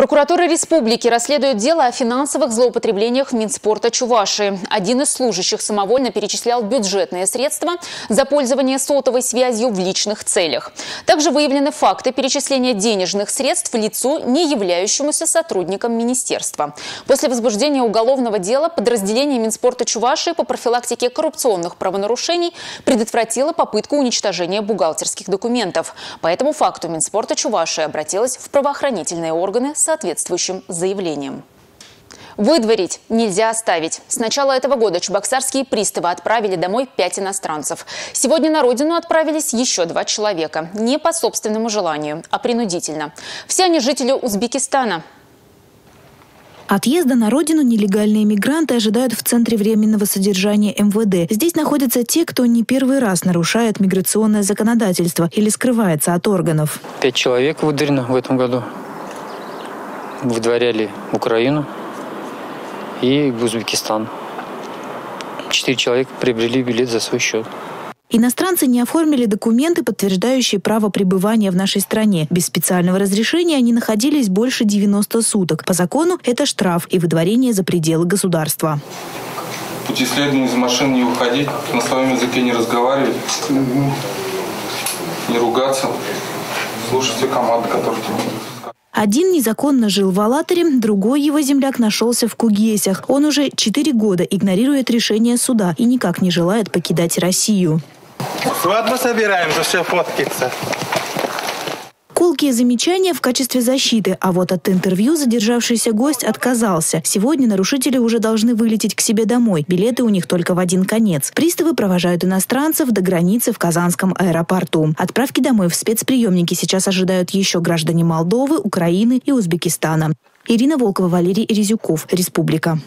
Прокуратура республики расследует дело о финансовых злоупотреблениях Минспорта Чувашии. Один из служащих самовольно перечислял бюджетные средства за пользование сотовой связью в личных целях. Также выявлены факты перечисления денежных средств лицу, не являющемуся сотрудником министерства. После возбуждения уголовного дела подразделение Минспорта Чувашии по профилактике коррупционных правонарушений предотвратило попытку уничтожения бухгалтерских документов. По этому факту Минспорта Чувашии обратилась в правоохранительные органы с соответствующим заявлением. Выдворить нельзя оставить. С начала этого года чебоксарские приставы отправили домой пять иностранцев. Сегодня на родину отправились еще два человека. Не по собственному желанию, а принудительно. Все они жители Узбекистана. Отъезда на родину нелегальные мигранты ожидают в Центре временного содержания МВД. Здесь находятся те, кто не первый раз нарушает миграционное законодательство или скрывается от органов. Пять человек выдворено в этом году выдворяли Украину и Узбекистан. Четыре человека приобрели билет за свой счет. Иностранцы не оформили документы, подтверждающие право пребывания в нашей стране. Без специального разрешения они находились больше 90 суток. По закону это штраф и выдворение за пределы государства. Пути следования из машины не уходить, на своем языке не разговаривать, не ругаться, слушайте команды, которые тебе один незаконно жил в Алатыре, другой его земляк нашелся в Кугесях. Он уже четыре года игнорирует решение суда и никак не желает покидать Россию. Свадьбу собираемся, все фоткаться. Колкие замечания в качестве защиты, а вот от интервью задержавшийся гость отказался. Сегодня нарушители уже должны вылететь к себе домой. Билеты у них только в один конец. Приставы провожают иностранцев до границы в Казанском аэропорту. Отправки домой в спецприемники сейчас ожидают еще граждане Молдовы, Украины и Узбекистана. Ирина Волкова, Валерий Резюков, Республика.